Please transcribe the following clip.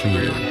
clear.